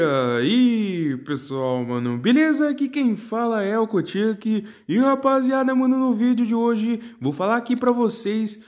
E aí, pessoal, mano, beleza? Aqui quem fala é o Kotick. E rapaziada, mano, no vídeo de hoje vou falar aqui pra vocês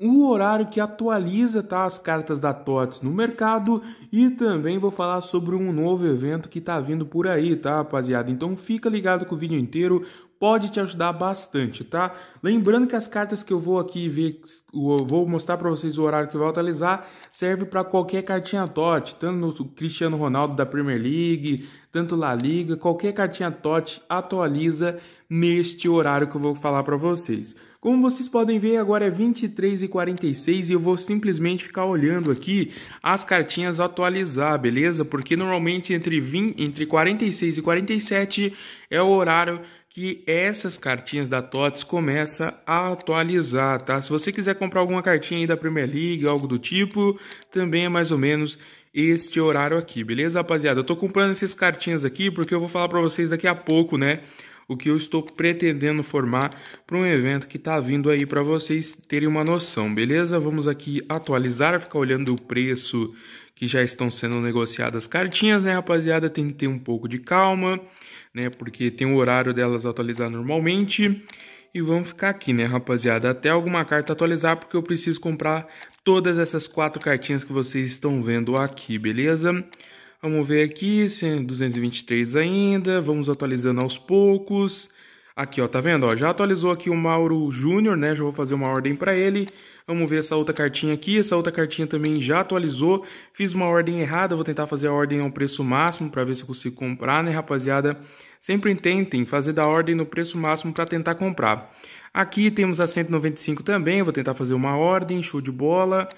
o horário que atualiza tá, as cartas da TOTS no mercado e também vou falar sobre um novo evento que tá vindo por aí, tá, rapaziada? Então fica ligado com o vídeo inteiro, pode te ajudar bastante, tá? Lembrando que as cartas que eu vou aqui ver, eu vou mostrar para vocês o horário que vai atualizar, serve para qualquer cartinha TOT, tanto no Cristiano Ronaldo da Premier League, tanto La Liga, qualquer cartinha TOT atualiza neste horário que eu vou falar para vocês. Como vocês podem ver, agora é 23h46 e eu vou simplesmente ficar olhando aqui as cartinhas atualizar, beleza? Porque normalmente entre, 20, entre 46 e 47 é o horário que essas cartinhas da TOTS começa a atualizar, tá? Se você quiser comprar alguma cartinha aí da Premier League, algo do tipo, também é mais ou menos este horário aqui, beleza, rapaziada? Eu tô comprando essas cartinhas aqui porque eu vou falar para vocês daqui a pouco, né? O que eu estou pretendendo formar para um evento que está vindo aí para vocês terem uma noção, beleza? Vamos aqui atualizar, ficar olhando o preço que já estão sendo negociadas cartinhas, né, rapaziada? Tem que ter um pouco de calma, né? Porque tem o horário delas atualizar normalmente. E vamos ficar aqui, né, rapaziada? Até alguma carta atualizar, porque eu preciso comprar todas essas quatro cartinhas que vocês estão vendo aqui, beleza? Vamos ver aqui, 223 ainda, vamos atualizando aos poucos. Aqui, ó, tá vendo? Ó, já atualizou aqui o Mauro Júnior, né? Já vou fazer uma ordem para ele. Vamos ver essa outra cartinha aqui. Essa outra cartinha também já atualizou. Fiz uma ordem errada, vou tentar fazer a ordem ao preço máximo para ver se eu consigo comprar, né, rapaziada? Sempre tentem fazer da ordem no preço máximo para tentar comprar. Aqui temos a 195 também, vou tentar fazer uma ordem, show de bola.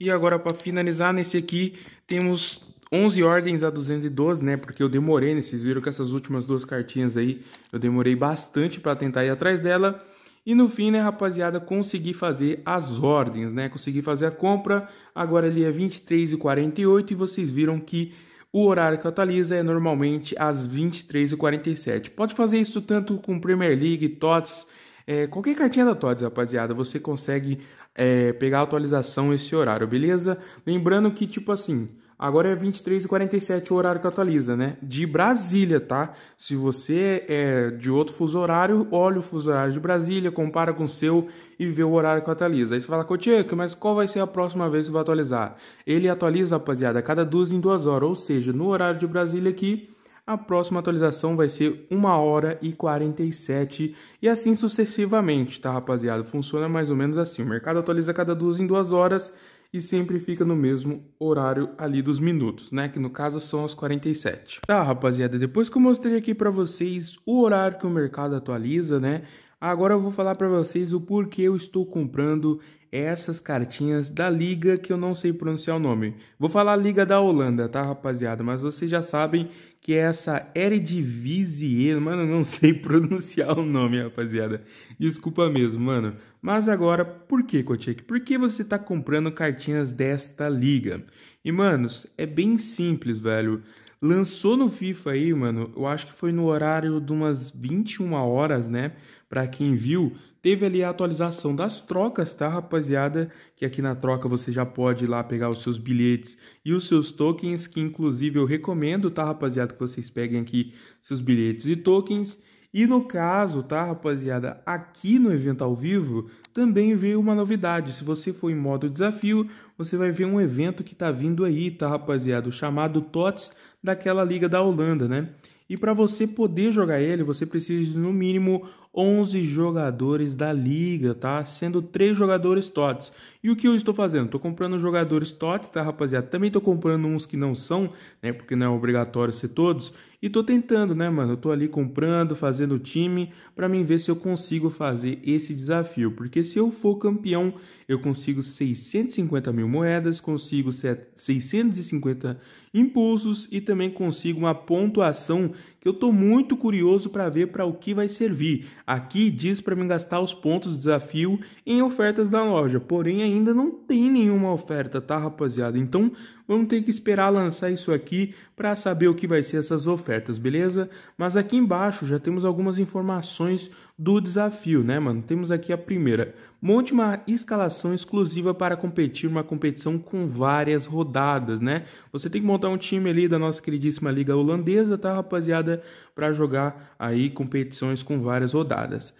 E agora para finalizar nesse aqui, temos 11 ordens a 212, né? Porque eu demorei, né? Vocês viram que essas últimas duas cartinhas aí, eu demorei bastante para tentar ir atrás dela. E no fim, né, rapaziada, consegui fazer as ordens, né? Consegui fazer a compra. Agora ali é 23h48 e vocês viram que o horário que atualiza é normalmente às 23h47. Pode fazer isso tanto com Premier League, TOTS, é, qualquer cartinha da TOTS, rapaziada. Você consegue é, pegar a atualização esse horário, beleza? Lembrando que, tipo assim, Agora é 23h47 o horário que atualiza, né? De Brasília, tá? Se você é de outro fuso horário, olha o fuso horário de Brasília, compara com o seu e vê o horário que atualiza. Aí você fala, Cotiaca, mas qual vai ser a próxima vez que vai atualizar? Ele atualiza, rapaziada, a cada duas em duas horas. Ou seja, no horário de Brasília aqui, a próxima atualização vai ser 1 hora e 47 e assim sucessivamente, tá, rapaziada? Funciona mais ou menos assim. O mercado atualiza a cada duas em duas horas e sempre fica no mesmo horário ali dos minutos, né? Que no caso são os 47. Tá, rapaziada, depois que eu mostrei aqui para vocês o horário que o mercado atualiza, né? Agora eu vou falar para vocês o porquê eu estou comprando essas cartinhas da liga que eu não sei pronunciar o nome. Vou falar Liga da Holanda, tá, rapaziada? Mas vocês já sabem que é essa Eredivisie, mano, eu não sei pronunciar o nome, rapaziada. Desculpa mesmo, mano. Mas agora, por que, Kotick? Por que você tá comprando cartinhas desta liga? E, manos, é bem simples, velho. Lançou no FIFA aí, mano, eu acho que foi no horário de umas 21 horas, né? Para quem viu, teve ali a atualização das trocas, tá, rapaziada? Que aqui na troca você já pode ir lá pegar os seus bilhetes e os seus tokens, que inclusive eu recomendo, tá, rapaziada, que vocês peguem aqui seus bilhetes e tokens. E no caso, tá, rapaziada, aqui no evento ao vivo também veio uma novidade. Se você for em modo desafio, você vai ver um evento que tá vindo aí, tá, rapaziada, o chamado TOTS daquela liga da Holanda, né? E para você poder jogar ele, você precisa de no mínimo 11 jogadores da liga, tá? Sendo 3 jogadores TOTS. E o que eu estou fazendo? Estou comprando jogadores TOTS, tá, rapaziada? Também estou comprando uns que não são, né? Porque não é obrigatório ser todos. E tô tentando, né, mano? Tô ali comprando, fazendo time para mim ver se eu consigo fazer esse desafio. Porque se eu for campeão, eu consigo 650 mil moedas, consigo 650 impulsos e também consigo uma pontuação que eu tô muito curioso para ver para o que vai servir. Aqui diz para mim gastar os pontos do desafio em ofertas da loja, porém ainda não tem nenhuma oferta, tá, rapaziada? Então vamos ter que esperar lançar isso aqui para saber o que vai ser essas ofertas, beleza? Mas aqui embaixo já temos algumas informações do desafio, né, mano? Temos aqui a primeira. Monte uma escalação exclusiva para competir uma competição com várias rodadas, né? Você tem que montar um time ali da nossa queridíssima liga holandesa, tá, rapaziada, para jogar aí competições com várias rodadas.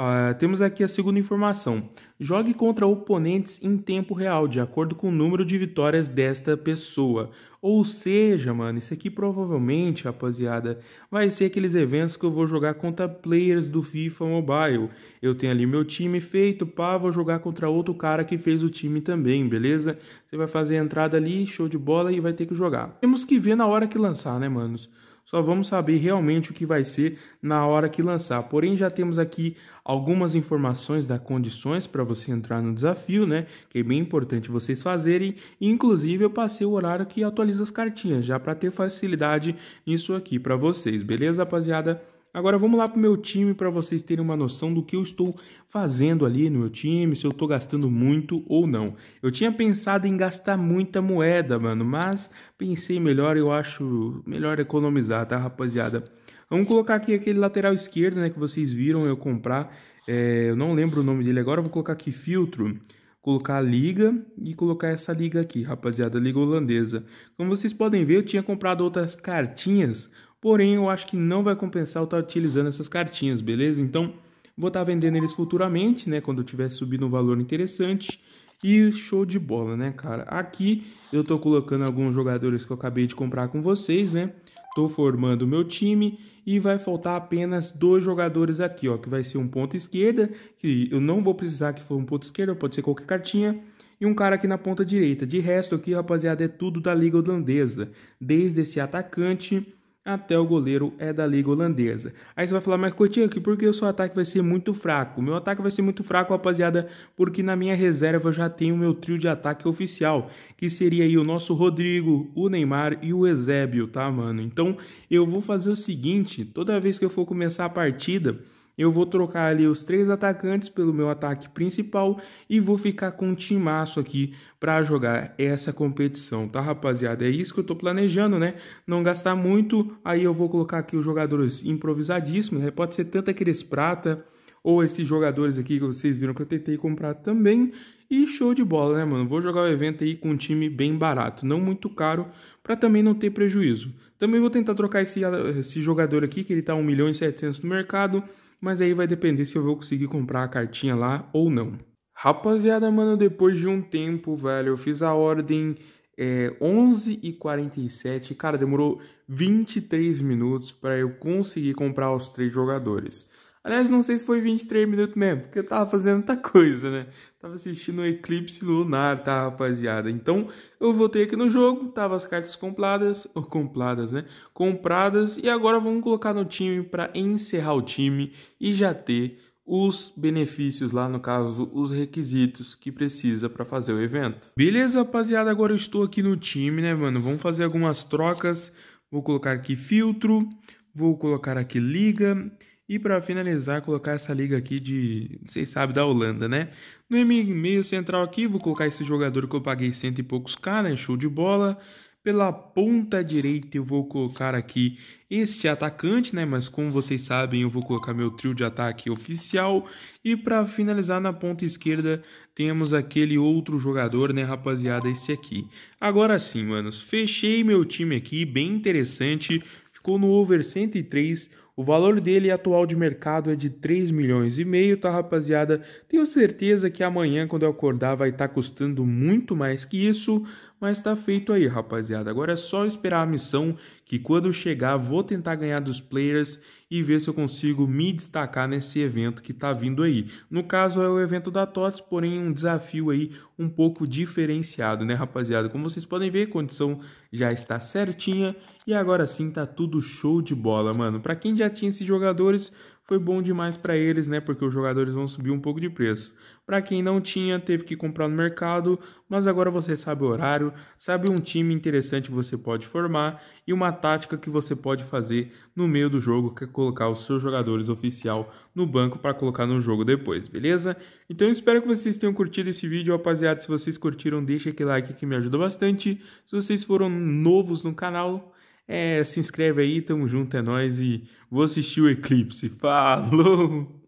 Uh, temos aqui a segunda informação. Jogue contra oponentes em tempo real, de acordo com o número de vitórias desta pessoa. Ou seja, mano, isso aqui provavelmente, rapaziada, vai ser aqueles eventos que eu vou jogar contra players do FIFA Mobile. Eu tenho ali meu time feito, pá, vou jogar contra outro cara que fez o time também, beleza? Você vai fazer a entrada ali, show de bola e vai ter que jogar. Temos que ver na hora que lançar, né, manos? Só vamos saber realmente o que vai ser na hora que lançar. Porém, já temos aqui algumas informações das condições para você entrar no desafio, né? Que é bem importante vocês fazerem. Inclusive, eu passei o horário que atualiza as cartinhas, já para ter facilidade nisso aqui para vocês, beleza, rapaziada? Agora vamos lá para o meu time para vocês terem uma noção do que eu estou fazendo ali no meu time, se eu estou gastando muito ou não. Eu tinha pensado em gastar muita moeda, mano, mas pensei melhor, eu acho melhor economizar, tá, rapaziada? Vamos colocar aqui aquele lateral esquerdo, né, que vocês viram eu comprar. É, eu não lembro o nome dele agora, vou colocar aqui filtro colocar a liga e colocar essa liga aqui, rapaziada, liga holandesa. Como vocês podem ver, eu tinha comprado outras cartinhas Porém, eu acho que não vai compensar eu estar utilizando essas cartinhas, beleza? Então, vou estar vendendo eles futuramente, né? Quando eu tiver subido um valor interessante. E show de bola, né, cara? Aqui eu tô colocando alguns jogadores que eu acabei de comprar com vocês, né? Tô formando o meu time e vai faltar apenas dois jogadores aqui, ó, que vai ser um ponto esquerda, que eu não vou precisar que for um ponto esquerda, pode ser qualquer cartinha, e um cara aqui na ponta direita. De resto aqui, rapaziada, é tudo da liga holandesa, desde esse atacante até o goleiro é da liga holandesa. Aí você vai falar, mas Coutinho, aqui porque o seu ataque vai ser muito fraco? Meu ataque vai ser muito fraco, rapaziada, porque na minha reserva eu já tenho o meu trio de ataque oficial, que seria aí o nosso Rodrigo, o Neymar e o Ezébio, tá, mano? Então eu vou fazer o seguinte, toda vez que eu for começar a partida, eu vou trocar ali os três atacantes pelo meu ataque principal e vou ficar com um timaço aqui para jogar essa competição, tá, rapaziada? É isso que eu tô planejando, né? Não gastar muito, aí eu vou colocar aqui os jogadores improvisadíssimos, né? Pode ser tanto aqueles prata ou esses jogadores aqui que vocês viram que eu tentei comprar também. E show de bola, né, mano? Vou jogar o evento aí com um time bem barato, não muito caro, para também não ter prejuízo. Também vou tentar trocar esse, esse jogador aqui, que ele tá 1 milhão e 700 no mercado, mas aí vai depender se eu vou conseguir comprar a cartinha lá ou não. Rapaziada, mano, depois de um tempo, velho, eu fiz a ordem é, 11h47, cara, demorou 23 minutos para eu conseguir comprar os três jogadores. Aliás, não sei se foi 23 minutos mesmo, porque eu tava fazendo muita coisa, né? Tava assistindo o eclipse lunar, tá, rapaziada? Então, eu voltei aqui no jogo, tava as cartas compradas, ou compradas, né? Compradas, e agora vamos colocar no time para encerrar o time e já ter os benefícios lá, no caso, os requisitos que precisa para fazer o evento. Beleza, rapaziada? Agora eu estou aqui no time, né, mano? Vamos fazer algumas trocas. Vou colocar aqui filtro, vou colocar aqui liga e para finalizar, colocar essa liga aqui de, vocês sabem, da Holanda, né? No meio central aqui, vou colocar esse jogador que eu paguei cento e poucos K, né? Show de bola. Pela ponta direita eu vou colocar aqui este atacante, né? Mas como vocês sabem, eu vou colocar meu trio de ataque oficial. E para finalizar na ponta esquerda, temos aquele outro jogador, né, rapaziada? Esse aqui. Agora sim, manos, fechei meu time aqui, bem interessante. Ficou no over 103 o valor dele atual de mercado é de 3 milhões e meio, tá rapaziada? Tenho certeza que amanhã quando eu acordar vai estar tá custando muito mais que isso, mas tá feito aí, rapaziada. Agora é só esperar a missão que quando chegar vou tentar ganhar dos players e ver se eu consigo me destacar nesse evento que tá vindo aí. No caso é o evento da TOTS, porém um desafio aí um pouco diferenciado, né, rapaziada? Como vocês podem ver, a condição já está certinha e agora sim tá tudo show de bola, mano. Para quem já tinha esses jogadores, foi bom demais para eles, né? Porque os jogadores vão subir um pouco de preço. Para quem não tinha, teve que comprar no mercado, mas agora você sabe o horário, sabe um time interessante que você pode formar e uma tática que você pode fazer no meio do jogo, que é colocar os seus jogadores oficial no banco para colocar no jogo depois, beleza? Então espero que vocês tenham curtido esse vídeo, rapaziada. Se vocês curtiram, deixa aquele like que me ajuda bastante. Se vocês foram novos no canal, é, se inscreve aí, tamo junto, é nóis e vou assistir o Eclipse. Falou!